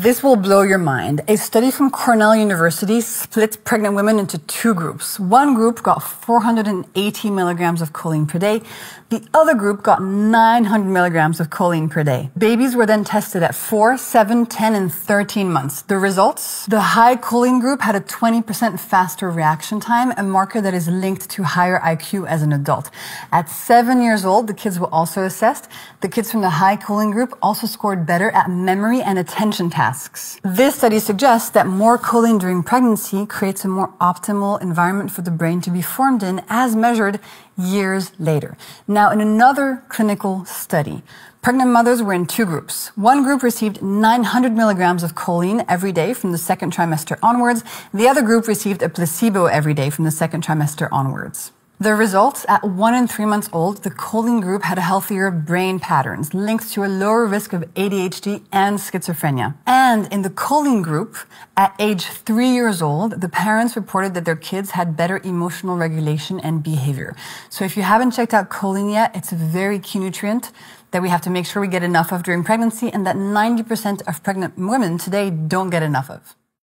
This will blow your mind. A study from Cornell University split pregnant women into two groups. One group got 480 milligrams of choline per day. The other group got 900 milligrams of choline per day. Babies were then tested at 4, 7, 10, and 13 months. The results? The high choline group had a 20% faster reaction time, a marker that is linked to higher IQ as an adult. At seven years old, the kids were also assessed. The kids from the high choline group also scored better at memory and attention tasks. This study suggests that more choline during pregnancy creates a more optimal environment for the brain to be formed in as measured years later. Now, in another clinical study, pregnant mothers were in two groups. One group received 900 milligrams of choline every day from the second trimester onwards. The other group received a placebo every day from the second trimester onwards. The results at one and three months old, the choline group had healthier brain patterns linked to a lower risk of ADHD and schizophrenia. And in the choline group, at age three years old, the parents reported that their kids had better emotional regulation and behavior. So if you haven't checked out choline yet, it's a very key nutrient that we have to make sure we get enough of during pregnancy and that 90% of pregnant women today don't get enough of.